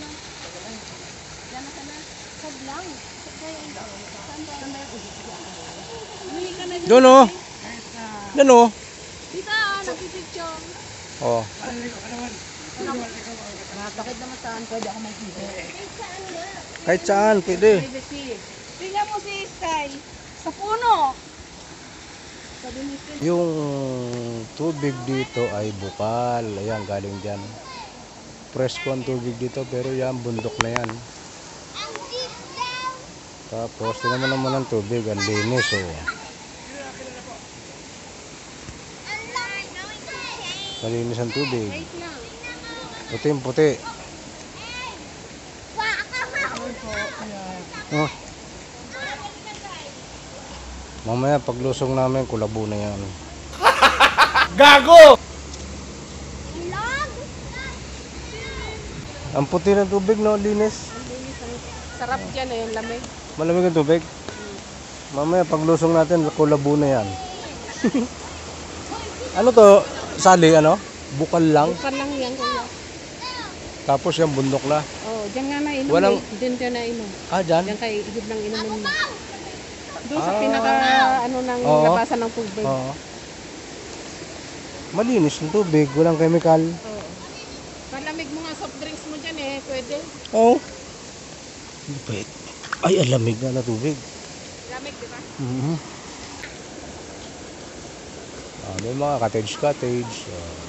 na? Ano? Diyan na ka. Doon oh. Doon oh. Dito ah, nagpipicture. Oh. Bakit naman saan pwede ako mag-video? Kahit saan, pwede. Tingnan mo si Sky. Sa puno. Yung tubig dito ay bukal. Ayan, galing dyan. Presko ang tubig dito, pero yan, bundok na yan. Tapos, tinaman naman ang tubig, ang linis, oh. Malinis ang tubig. Puti yung puti. Oh. Mamaya paglusong namin, kulabo na yan. Gago! Ang puti ng tubig, no? Linis. Ang linis ang sarap dyan eh, yung lamig. Malamig ang tubig. Mamaya paglusong natin, kulabo na yan. ano to? Sali, ano? Bukal lang. Bukal lang yan kuya. Tapos yung bundok na. Oh, dyan nga na inom. Walang- eh. Dyan dyan na inom. Ah, dyan? Diyan kay ihip ng inumin mo. Doon sa Ah. pinaka ano ng Oo. labasan ng tubig. Oo. Malinis yung tubig, walang chemical. Oo. Palamig mo nga soft drinks mo dyan eh, pwede. Oo. Oh. Lupit. Ay, alamig na na tubig. Lamig, di ba? Mhm. Ah, may mga cottage cottage. ah.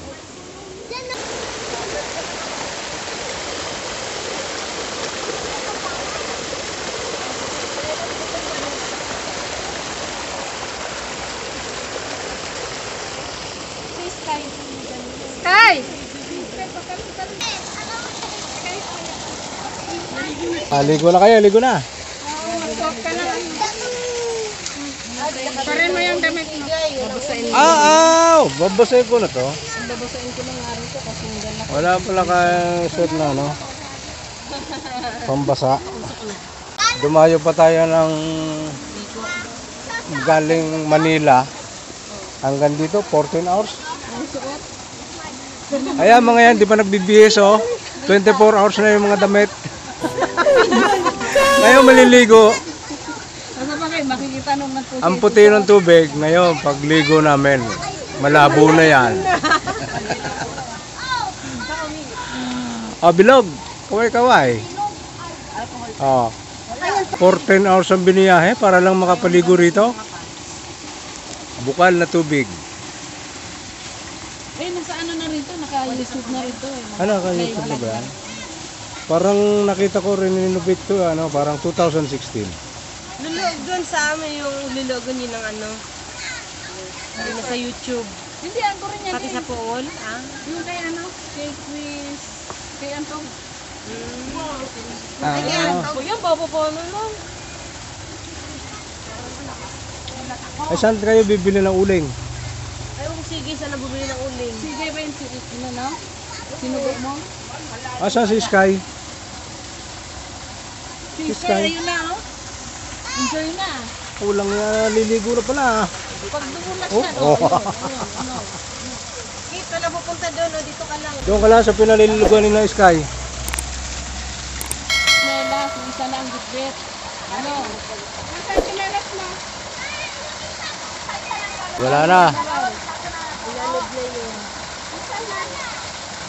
Sky! Sky! Ah, ligo na kayo, ligo na. Soft ka na. Parin mo yung damit mo. Babasain mo. Ah, ah, babasay ko na to. Babasain ko ng araw ko kasi hindi na. Wala pala kayong suot na, no? Pambasa. Dumayo pa tayo ng galing Manila. Hanggang dito, 14 hours. Suot. Ayan, mga yan, di pa nagbibihis, oh. 24 hours na yung mga damit. Ngayon maliligo. Ano. Ang puti ng tubig, ngayon, pagligo namin, malabo na yan. Ah, bilog. Kaway-kaway. Oh. 14 hours ang biniyahe para lang makapaligo rito. Bukal na tubig. Eh, nasa ano na rito? Naka-YouTube na rito eh. Ano ka YouTube na ba? Parang nakita ko rin innovate to, ano, parang 2016. Lulog doon sa amin yung lulogon yun ng ano. Hindi na sa YouTube. Hindi, ang ko rin yan. Pati sa pool. Ah? Yung kay ano? Kay Quiz. Kay Antong. Ah, Kuya, bobo po ano lang. ay saan kayo bibili ng uling? Ayaw ko sige, saan na bumili ng uling. Sige ba yung si ano no? Sinugo mo? Asa si Sky? Sky, Sky. ayun na oh. Enjoy na. Kulang yan, liligo na pala. Pag dumulat Oh, na. oh. Oh. Dito na pupunta doon, o dito ka lang. Doon ka lang sa pinaliligoan ni na Sky. Mela, si isa na ang bitbit. Ano? Nasaan si Melas mo? Wala na.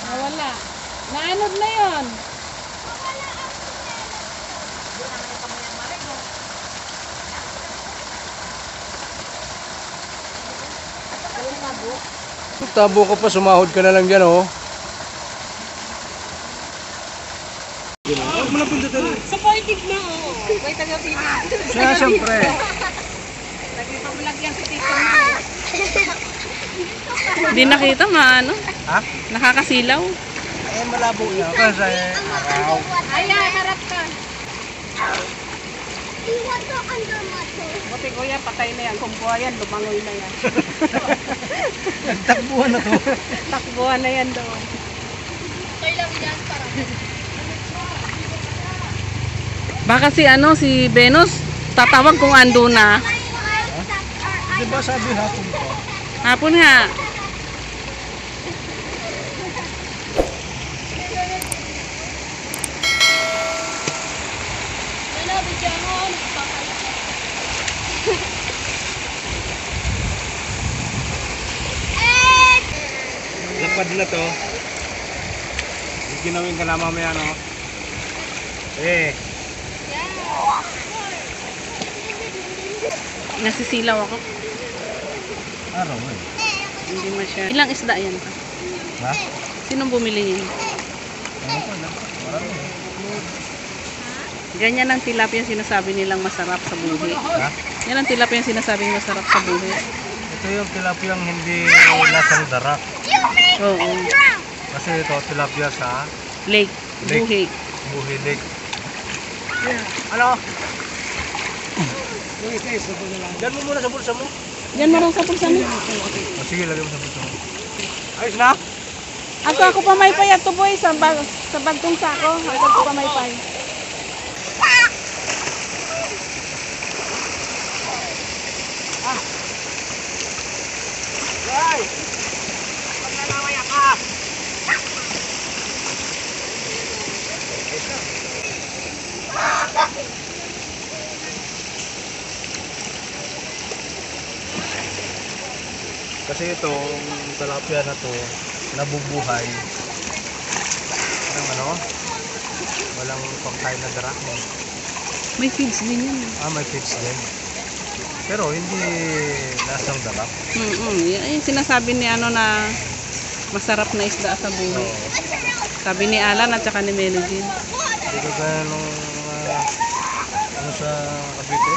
Nawala. Naanod na yon. Tabo ka pa, sumahod ka na lang dyan, oh. Supportive na oh. Kaya taga-pili. Kaya siyempre. Nagpapalag yan si Tito. Hindi nakita maano. Ha? Nakakasilaw. Ay, malabo yan. Kasi araw. Ayan, harap ka. Buti kuya, patay na yan. Kung buhayan, lumangoy na yan. Nagtakbuhan na to. Takbuhan na yan doon. Baka si ano, si Venus, tatawag kung ando na. Di ba sabi hapon ko? Hapon nga. Lapad na to. Ginawin ka na mamaya, no? Eh. Nasisilaw ako. Araw, eh. Hindi masyado. Ilang isda yan pa? Ha? Sinong bumili niyan? Ano ko, ano lang. Marami, eh. Ganyan ang tilapia sinasabi nilang masarap sa buhi. Ha? Yan ang tilapia yung sinasabing masarap sa buhi. Ito yung tilapiyang hindi lasang darak. Oo. Kasi ito, tilapia sa Lake. Lake. Buhi. buhilig. Ano? Diyan mo muna sa bulsa mo. Yan marang sa pulsa mo. O sige, lagay mo sa bulsa mo. Ayos na? Ako ako pamaypay at boy sa bag sa bagtong sako. Ako ako pamaypay. Ay! Paglalawaya ka! Kasi itong talapia na to, nabubuhay ng ano, walang pangkain na drachma. May feeds din yan. Ah, may feeds din. Pero hindi lasang dalak. Mm -mm. Yan yung sinasabi ni ano na masarap na isda sa buhi. Oo. Sabi ni Alan at saka ni Melody. Hindi ko gaya nung ah, ano sa Cavite.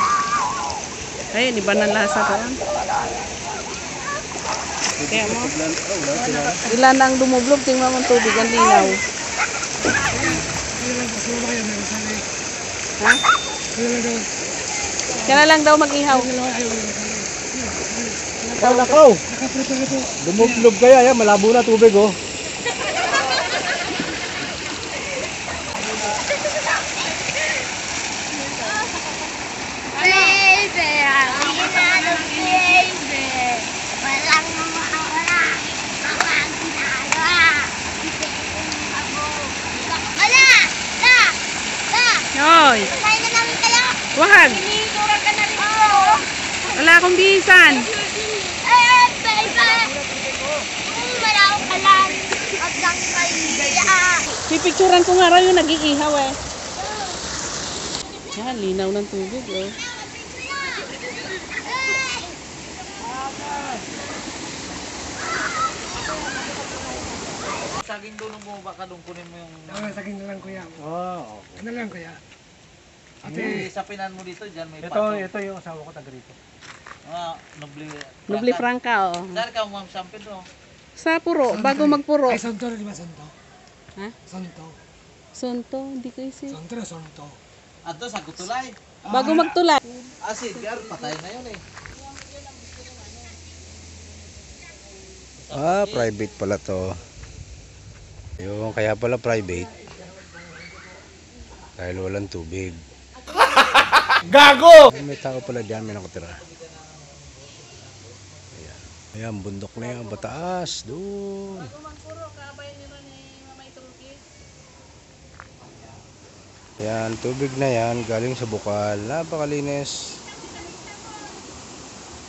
Ay, di ba ng lasa doon? Kaya mo, ilan ang dumublog, tingnan mo ang tubig, ang linaw. Ha? Kaya lang daw mag-ihaw. Ikaw nakaw! Dumublob kaya, yan, malabo na tubig oh. Baby, ako. Wala akong bisan. Eh, baby! Kung malaw ka lang. At lang kaya. Pipicturan ko nga raw yung nag-iihaw eh. Yan, linaw ng tubig oh. Saging doon mo baka doon kunin mo yung Ah, saging na lang kuya. Oh, Ano lang kuya? Ate, sa pinan mo dito, dyan may Ito, pato. ito yung asawa ko taga rito. Ah, nubli. Nubli Franca oh. Dari ka ma'am sampin do. Sa puro, bago magpuro. Ay, sonto rin ba sonto? Ha? Sonto. Sonto, hindi ko isip. Sonto na sonto. Ato sa gutulay. Bago magtulad. Asin, gar patay na yun eh. Ah, private pala to. Yung kaya pala private. Dahil walang tubig. Gago! May tao pala diyan, may nakatira. Ayan. Ayan, bundok na yan, bataas. Doon. Yan, tubig na yan, galing sa bukal. Napakalinis.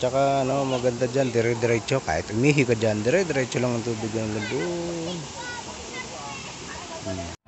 Tsaka ano, maganda dyan, dire-diretso. Kahit umihi ka dyan, dire-diretso lang ang tubig ng doon. Hmm.